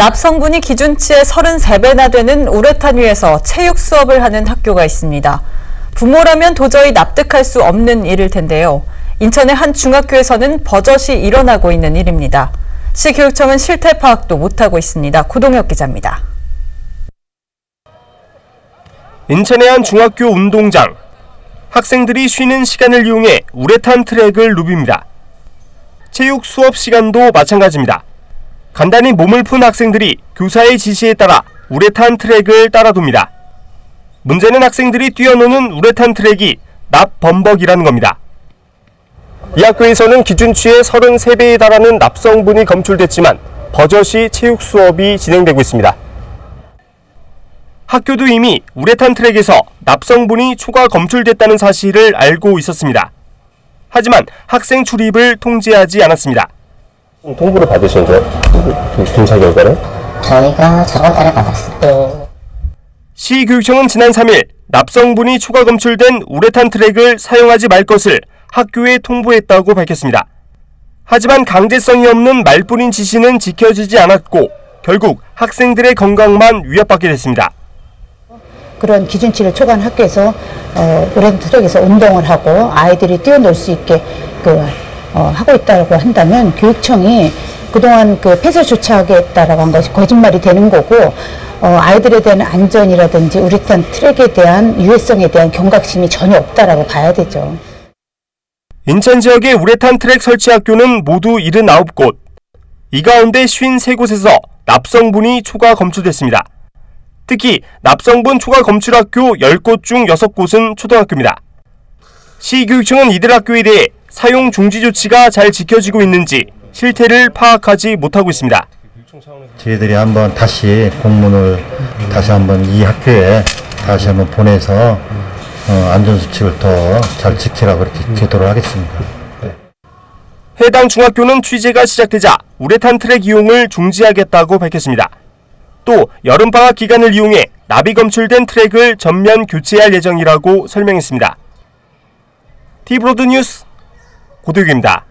납성분이 기준치의 33배나 되는 우레탄 위에서 체육 수업을 하는 학교가 있습니다. 부모라면 도저히 납득할 수 없는 일일 텐데요. 인천의 한 중학교에서는 버젓이 일어나고 있는 일입니다. 시교육청은 실태 파악도 못하고 있습니다. 고동혁 기자입니다. 인천의 한 중학교 운동장. 학생들이 쉬는 시간을 이용해 우레탄 트랙을 누빕니다. 체육 수업 시간도 마찬가지입니다. 간단히 몸을 푼 학생들이 교사의 지시에 따라 우레탄 트랙을 따라둡니다. 문제는 학생들이 뛰어노는 우레탄 트랙이 납범벅이라는 겁니다. 이 학교에서는 기준치의 33배에 달하는 납성분이 검출됐지만 버젓이 체육 수업이 진행되고 있습니다. 학교도 이미 우레탄 트랙에서 납성분이 초과 검출됐다는 사실을 알고 있었습니다. 하지만 학생 출입을 통제하지 않았습니다. 통보를 받으신 거예요? 검사 결과를? 저희가 저번 달에 받았어요. 시교육청은 지난 3일 납성분이 초과 검출된 우레탄 트랙을 사용하지 말 것을 학교에 통보했다고 밝혔습니다. 하지만 강제성이 없는 말뿐인 지시는 지켜지지 않았고 결국 학생들의 건강만 위협받게 됐습니다. 그런 기준치를 초과한 학교에서 어, 오랜 트랙에서 운동을 하고 아이들이 뛰어놀 수 있게 그 어, 하고 있다고 한다면 교육청이 그동안 그 폐쇄 조치하겠다라고 한 것이 거짓말이 되는 거고 어, 아이들에 대한 안전이라든지 우레탄 트랙에 대한 유해성에 대한 경각심이 전혀 없다라고 봐야 되죠. 인천 지역의 우레탄 트랙 설치 학교는 모두 79곳. 이 가운데 53곳에서 납성분이 초과 검출됐습니다. 특히 납성분 초과 검출 학교 10곳 중 6곳은 초등학교입니다. 시교육청은 이들 학교에 대해 사용 중지 조치가 잘 지켜지고 있는지 실태를 파악하지 못하고 있습니다. 저희들이 한번 다시 공문을 다시 한번 이 학교에 다시 한번 보내서 어, 안전수칙을 더 잘 지키라 그렇게 기도를 하겠습니다. 해당 중학교는 취재가 시작되자 우레탄 트랙 이용을 중지하겠다고 밝혔습니다. 또 여름방학 기간을 이용해 나비 검출된 트랙을 전면 교체할 예정이라고 설명했습니다. 티브로드 뉴스 고도육입니다.